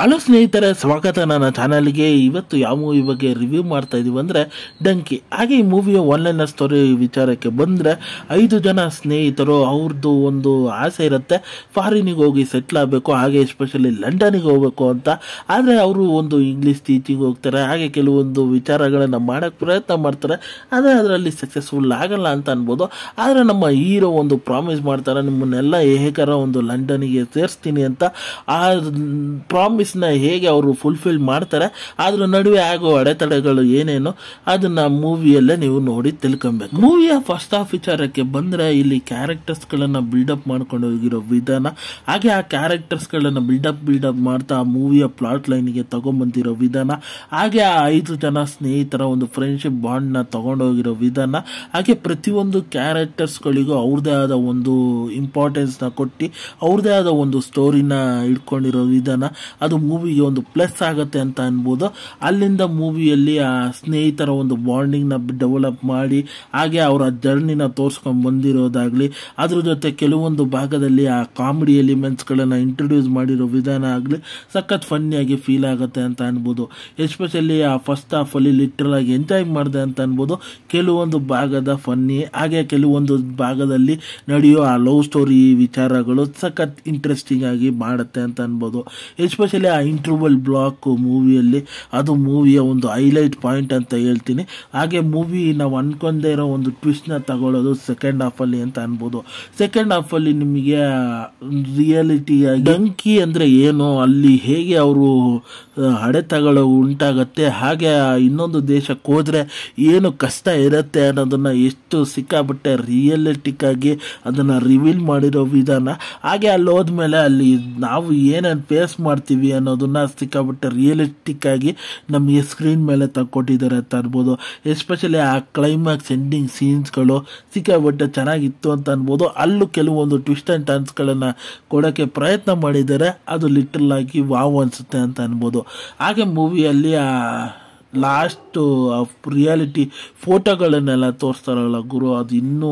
Hello ಸ್ನೇಹಿತರೆ, ಸ್ವಾಗತ ನನ್ನ ಚಾನಲ್ಗೆ. ಇವತ್ತು ಯಾವ ಮೂವಿ ಬಗ್ಗೆ ರಿವ್ಯೂ ಮಾಡ್ತಾ ಇದೀವಿ ಅಂದರೆ ಡಂಕಿ ಹಾಗೆ ಈ ಮೂವಿಯ ಒನ್ಲೈನ್ ಸ್ಟೋರಿ ವಿಚಾರಕ್ಕೆ ಬಂದರೆ ಐದು ಜನ ಸ್ನೇಹಿತರು ಅವ್ರದ್ದು ಒಂದು ಆಸೆ ಇರುತ್ತೆ. ಫಾರಿನಿಗೆ ಹೋಗಿ ಸೆಟ್ಲ್ ಆಗಬೇಕು, ಹಾಗೆ ಎಸ್ಪೆಷಲಿ ಲಂಡನಿಗೆ ಹೋಗಬೇಕು ಅಂತ. ಆದರೆ ಅವರು ಒಂದು ಇಂಗ್ಲೀಷ್ ಟೀಚಿಂಗ್ ಹೋಗ್ತಾರೆ, ಹಾಗೆ ಕೆಲವೊಂದು ವಿಚಾರಗಳನ್ನು ಮಾಡೋಕ್ಕೆ ಪ್ರಯತ್ನ ಮಾಡ್ತಾರೆ. ಆದರೆ ಅದರಲ್ಲಿ ಸಕ್ಸಸ್ಫುಲ್ ಆಗಲ್ಲ ಅಂತ ಅನ್ಬೋದು. ಆದರೆ ನಮ್ಮ ಹೀರೋ ಒಂದು ಪ್ರಾಮಿಸ್ ಮಾಡ್ತಾರೆ, ನಿಮ್ಮನ್ನೆಲ್ಲ ಏಕರ ಒಂದು ಲಂಡನಿಗೆ ಸೇರಿಸ್ತೀನಿ ಅಂತ. ಆ ಪ್ರಾಮಿಸ್ನ ಹೇಗೆ ಅವರು ಫುಲ್ಫಿಲ್ ಮಾಡ್ತಾರೆ, ಅದ್ರ ನಡುವೆ ಆಗೋ ಅಡೆತಡೆಗಳು ಏನೇನು, ಅದನ್ನ ಮೂವಿಯಲ್ಲೇ ನೀವು ನೋಡಿ ತಿಳ್ಕೊಬೇಕು. ಮೂವಿಯ ಫಸ್ಟ್ ಆಫ್ ವಿಚಾರಕ್ಕೆ ಬಂದ್ರೆ ಇಲ್ಲಿ ಕ್ಯಾರೆಕ್ಟರ್ಸ್ಗಳನ್ನು ಬಿಲ್ಡಪ್ ಮಾಡ್ಕೊಂಡು ಹೋಗಿರೋ ವಿಧಾನ, ಹಾಗೆ ಆ ಕ್ಯಾರೆಕ್ಟರ್ಸ್ಗಳನ್ನು ಬಿಲ್ಡಪ್ ಬಿಲ್ಡಪ್ ಮಾಡ್ತಾ ಆ ಮೂವಿಯ ಪ್ಲಾಟ್ ಲೈನ್ಗೆ ತಗೊಂಬಂದಿರೋ ವಿಧಾನ, ಹಾಗೆ ಆ ಐದು ಜನ ಸ್ನೇಹಿತರ ಒಂದು ಫ್ರೆಂಡ್ಶಿಪ್ ಬಾಂಡ್ನ ತಗೊಂಡೋಗಿರೋ ವಿಧಾನ, ಹಾಗೆ ಪ್ರತಿಯೊಂದು ಕ್ಯಾರೆಕ್ಟರ್ಸ್ಗಳಿಗೂ ಅವ್ರದೇ ಆದ ಒಂದು ಇಂಪಾರ್ಟೆನ್ಸ್ನ ಕೊಟ್ಟು, ಅವ್ರದೇ ಆದ ಒಂದು ಸ್ಟೋರಿನ ಇಟ್ಕೊಂಡಿರೋ ವಿಧಾನ, ಅದು ಮೂವಿಗೆ ಒಂದು ಪ್ಲಸ್ ಆಗುತ್ತೆ ಅಂತ ಅನ್ಬೋದು. ಅಲ್ಲಿಂದ ಮೂವಿಯಲ್ಲಿ ಆ ಸ್ನೇಹಿತರ ಒಂದು ಬಾಂಡಿಂಗ್ನ ಡೆವಲಪ್ ಮಾಡಿ, ಹಾಗೆ ಅವರ ಜರ್ನಿನ ತೋರಿಸ್ಕೊಂಡು ಬಂದಿರೋದಾಗಲಿ, ಅದ್ರ ಜೊತೆ ಕೆಲವೊಂದು ಭಾಗದಲ್ಲಿ ಆ ಕಾಮಿಡಿ ಎಲಿಮೆಂಟ್ಸ್ಗಳನ್ನು ಇಂಟ್ರೊಡ್ಯೂಸ್ ಮಾಡಿರೋ ವಿಧಾನ ಆಗಲಿ, ಸಖತ್ ಫನ್ನಿಯಾಗಿ ಫೀಲ್ ಆಗುತ್ತೆ ಅಂತ ಅನ್ಬೋದು. ಎಸ್ಪೆಷಲಿ ಆ ಫಸ್ಟ್ ಹಾಫಲ್ಲಿ ಲಿಟ್ರಲ್ ಆಗಿ ಎಂಜಾಯ್ ಮಾಡಿದೆ ಅಂತ ಅನ್ಬೋದು. ಕೆಲವೊಂದು ಭಾಗದ ಫನ್ನಿ ಹಾಗೆ ಕೆಲವೊಂದು ಭಾಗದಲ್ಲಿ ನಡೆಯೋ ಆ ಲವ್ ಸ್ಟೋರಿ ವಿಚಾರಗಳು ಸಖತ್ ಇಂಟ್ರೆಸ್ಟಿಂಗ್ ಆಗಿ ಮಾಡುತ್ತೆ ಅಂತ ಅನ್ಬೋದು. ಎಸ್ಪೆಷಲಿ ಆ ಇಂಟರ್ವಲ್ ಬ್ಲಾಕ್ ಮೂವಿಯಲ್ಲಿ ಅದು ಮೂವಿಯ ಒಂದು ಹೈಲೈಟ್ ಪಾಯಿಂಟ್ ಅಂತ ಹೇಳ್ತೀನಿ. ಹಾಗೆ ಮೂವಿ ನಾವು ಅನ್ಕೊಂಡೇ ಇರೋ ಒಂದು ಟ್ವಿಸ್ಟ್ನ ತಗೊಳ್ಳೋದು ಸೆಕೆಂಡ್ ಹಾಫಲ್ಲಿ ಅಂತ ಅನ್ಬೋದು. ಸೆಕೆಂಡ್ ಹಾಫಲ್ಲಿ ನಿಮಗೆ ರಿಯಾಲಿಟಿ ಡಂಕಿ ಅಂದರೆ ಏನು? ಅಲ್ಲಿ ಹೇಗೆ ಅವರು ಅಡೆತಗಳು ಉಂಟಾಗತ್ತೆ? ಹಾಗೆ ಇನ್ನೊಂದು ದೇಶಕ್ಕೆ ಹೋದರೆ ಏನು ಕಷ್ಟ ಇರುತ್ತೆ ಅನ್ನೋದನ್ನು ಎಷ್ಟು ಸಿಕ್ಕಾಬಿಟ್ಟೆ ರಿಯಲಿಟಿಕ್ಕಾಗಿ ಅದನ್ನು ರಿವೀಲ್ ಮಾಡಿರೋ ವಿಧಾನ. ಹಾಗೆ ಅಲ್ಲಿ ಹೋದ್ಮೇಲೆ ಅಲ್ಲಿ ನಾವು ಏನೇನು ಫೇಸ್ ಮಾಡ್ತೀವಿ ಅನ್ನೋದನ್ನ ಸಿಕ್ಕಾಬಿಟ್ಟು ರಿಯಲಿಸ್ಟಿಕ್ ಆಗಿ ನಮಗೆ ಸ್ಕ್ರೀನ್ ಮೇಲೆ ತಗೊಟ್ಟಿದ್ದಾರೆ ಅಂತ ಅನ್ಬೋದು. ಎಸ್ಪೆಷಲಿ ಆ ಕ್ಲೈಮ್ಯಾಕ್ಸ್ ಎಂಡಿಂಗ್ ಸೀನ್ಸ್ಗಳು ಸಿಕ್ಕಾಬಿಟ್ಟು ಚೆನ್ನಾಗಿತ್ತು ಅಂತ ಅನ್ಬೋದು. ಅಲ್ಲೂ ಕೆಲವೊಂದು ಟ್ವಿಸ್ಟ್ ಆ್ಯಂಡ್ ಟರ್ನ್ಸ್ಗಳನ್ನು ಕೊಡೋಕ್ಕೆ ಪ್ರಯತ್ನ ಮಾಡಿದ್ದಾರೆ. ಅದು ಲಿಟಲ್ ಆಗಿ ವಾವ್ ಅನಿಸುತ್ತೆ ಅಂತ ಅನ್ಬೋದು. ಹಾಗೆ ಮೂವಿಯಲ್ಲಿ ಆ ಲಾಸ್ಟು ರಿಯಾಲಿಟಿ ಫೋಟೋಗಳನ್ನೆಲ್ಲ ತೋರಿಸ್ತಾರಲ್ಲ ಗುರು, ಅದು ಇನ್ನೂ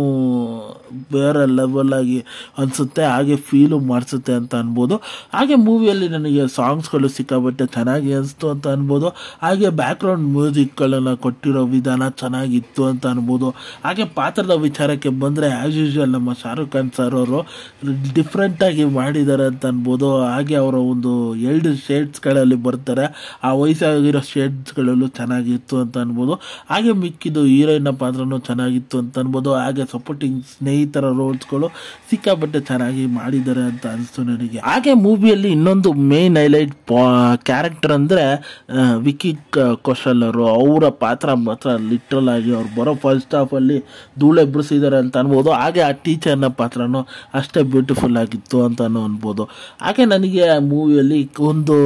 ಬೇರೆ ಲೆವೆಲ್ ಆಗಿ ಅನಿಸುತ್ತೆ, ಹಾಗೆ ಫೀಲು ಮಾಡಿಸುತ್ತೆ ಅಂತ ಅನ್ಬೋದು. ಹಾಗೆ ಮೂವಿಯಲ್ಲಿ ನನಗೆ ಸಾಂಗ್ಸ್ಗಳು ಸಿಕ್ಕಾಬಟ್ಟೆ ಚೆನ್ನಾಗಿ ಅನಿಸ್ತು ಅಂತ ಅನ್ಬೋದು. ಹಾಗೆ ಬ್ಯಾಕ್ಗ್ರೌಂಡ್ ಮ್ಯೂಸಿಕ್ಗಳನ್ನು ಕೊಟ್ಟಿರೋ ವಿಧಾನ ಚೆನ್ನಾಗಿತ್ತು ಅಂತ ಅನ್ಬೋದು. ಹಾಗೆ ಪಾತ್ರದ ವಿಚಾರಕ್ಕೆ ಬಂದರೆ ಆ್ಯಸ್ ಯೂಶ್ವಲ್ ನಮ್ಮ ಶಾರುಖ್ ಖಾನ್ ಸರ್ ಅವರು ಡಿಫ್ರೆಂಟಾಗಿ ಮಾಡಿದ್ದಾರೆ ಅಂತ ಅನ್ಬೋದು. ಹಾಗೆ ಅವರ ಒಂದು ಎರಡು ಶೇಡ್ಸ್ಗಳಲ್ಲಿ ಬರ್ತಾರೆ. ಆ ವಯಸ್ಸಾಗಿರೋ ಶೇಡ್ಸ್ಗಳಲ್ಲೂ ಚೆನ್ನಾಗಿತ್ತು ಅಂತ ಅನ್ಬೋದು. ಹಾಗೆ ಮಿಕ್ಕಿದ್ದು ಹೀರೋಯಿನ್ನ ಪಾತ್ರನೂ ಚೆನ್ನಾಗಿತ್ತು ಅಂತ ಅನ್ಬೋದು. ಹಾಗೆ ಸಪೋರ್ಟಿಂಗ್ ಸ್ನೇಹಿತರ ರೋಲ್ಸ್ಗಳು ಸಿಕ್ಕಾಪಟ್ಟೆ ಚೆನ್ನಾಗಿ ಮಾಡಿದ್ದಾರೆ ಅಂತ ಅನಿಸ್ತು ನನಗೆ. ಹಾಗೆ ಮೂವಿಯಲ್ಲಿ ಇನ್ನೊಂದು ಮೇನ್ ಹೈಲೈಟ್ ಕ್ಯಾರೆಕ್ಟರ್ ಅಂದರೆ ವಿಕ್ಕಿ ಕೌಶಲ್ ಅವರು. ಅವರ ಪಾತ್ರ ಮಾತ್ರ ಲಿಟ್ರಲ್ ಆಗಿ ಅವ್ರು ಬರೋ ಫಸ್ಟ್ ಹಾಫಲ್ಲಿ ಧೂಳೆ ಬಿಡಿಸಿದ್ದಾರೆ ಅಂತ ಅನ್ಬೋದು. ಹಾಗೆ ಆ ಟೀಚರ್ನ ಪಾತ್ರನೂ ಅಷ್ಟೇ ಬ್ಯೂಟಿಫುಲ್ ಆಗಿತ್ತು ಅಂತಲೂ ಅನ್ಬೋದು. ಹಾಗೆ ನನಗೆ ಆ ಮೂವಿಯಲ್ಲಿ ಒಂದು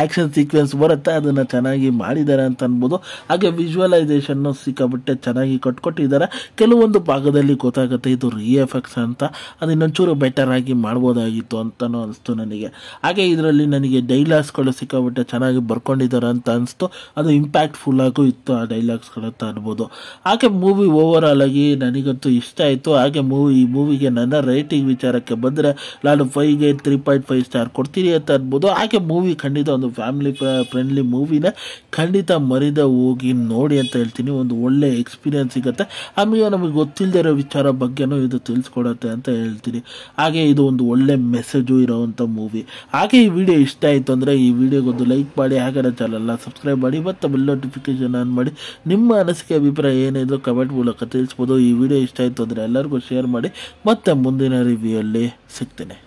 ಆ್ಯಕ್ಷನ್ ಸೀಕ್ವೆನ್ಸ್ ಬರುತ್ತೆ. ಅದನ್ನು ಚೆನ್ನಾಗಿ ಮಾಡಿದ್ದಾರೆ ಅಂತ ಅನ್ಬೋದು. ಹಾಗೆ ವಿಜುವಲೈಸೇಷನ್ ಸಿಕ್ಕಾಬಿಟ್ಟೆ ಚೆನ್ನಾಗಿ ಕಟ್ಕೊಟ್ಟಿದ್ದಾರೆ. ಕೆಲವೊಂದು ಭಾಗದಲ್ಲಿ ಗೊತ್ತಾಗುತ್ತೆ ಇದು ರಿ ಎಫೆಕ್ಟ್ಸ್ ಅಂತ. ಅದು ಇನ್ನೊಂಚೂರು ಬೆಟರ್ ಆಗಿ ಮಾಡ್ಬೋದಾಗಿತ್ತು ಅಂತಲೂ ಅನಿಸ್ತು ನನಗೆ. ಹಾಗೆ ಇದರಲ್ಲಿ ನನಗೆ ಡೈಲಾಗ್ಸ್ಗಳು ಸಿಕ್ಕಾಬಿಟ್ಟೆ ಚೆನ್ನಾಗಿ ಬರ್ಕೊಂಡಿದ್ದಾರೆ ಅಂತ ಅನಿಸ್ತು. ಅದು ಇಂಪ್ಯಾಕ್ಟ್ಫುಲ್ ಆಗು ಇತ್ತು ಆ ಡೈಲಾಗ್ಸ್ಗಳು ಅಂತ ಅನ್ಬೋದು ಹಾಗೆ ಮೂವಿ ಓವರ್ ಆಗಿ ನನಗಂತೂ ಇಷ್ಟ ಆಯಿತು. ಹಾಗೆ ಮೂವಿ ಈ ಮೂವಿಗೆ ನನ್ನ ರೇಟಿಂಗ್ ವಿಚಾರಕ್ಕೆ ಬಂದರೆ ನಾನು ಫೈವ್ಗೆ ತ್ರೀ ಪಾಯಿಂಟ್ ಫೈವ್ ಸ್ಟಾರ್ ಕೊಡ್ತೀನಿ ಅಂತ ಅನ್ಬೋದು. ಹಾಗೆ ಮೂವಿ ಖಂಡಿತ ಒಂದು ಫ್ಯಾಮಿಲಿ ಫ್ರೆಂಡ್ಲಿ ಮೂವಿನೇ ಖಂಡಿತ ಮರಿದ ಹೋಗಿ ನೋಡಿ ಅಂತ ಹೇಳ್ತೀನಿ. ಒಂದು ಒಳ್ಳೆ ಎಕ್ಸ್ಪೀರಿಯನ್ಸ್ ಸಿಗುತ್ತೆ. ಆಮೇಲೆ ನಮಗೆ ಗೊತ್ತಿಲ್ಲದೆ ಇರೋ ವಿಚಾರ ಬಗ್ಗೆನೂ ಇದು ತಿಳಿಸ್ಕೊಡತ್ತೆ ಅಂತ ಹೇಳ್ತೀನಿ. ಹಾಗೆ ಇದು ಒಂದು ಒಳ್ಳೆ ಮೆಸೇಜು ಇರೋವಂಥ ಮೂವಿ ಹಾಗೆ ಈ ವಿಡಿಯೋ ಇಷ್ಟ ಆಯಿತು ಅಂದರೆ ಈ ವಿಡಿಯೋಗೊಂದು ಲೈಕ್ ಮಾಡಿ, ಹಾಗೆ ಚಾನಲ್ನ ಸಬ್ಸ್ಕ್ರೈಬ್ ಮಾಡಿ, ಮತ್ತು ಬೆಲ್ ನೋಟಿಫಿಕೇಶನ್ ಆನ್ ಮಾಡಿ. ನಿಮ್ಮ ಅನಿಸಿಕೆ, ಅಭಿಪ್ರಾಯ ಏನಿದ್ರು ಕಮೆಂಟ್ ಮೂಲಕ ತಿಳಿಸ್ಬೋದು. ಈ ವಿಡಿಯೋ ಇಷ್ಟ ಆಯಿತು ಅಂದರೆ ಎಲ್ಲರಿಗೂ ಶೇರ್ ಮಾಡಿ. ಮತ್ತೆ ಮುಂದಿನ ರಿವ್ಯೂಯಲ್ಲಿ ಸಿಗ್ತೇನೆ.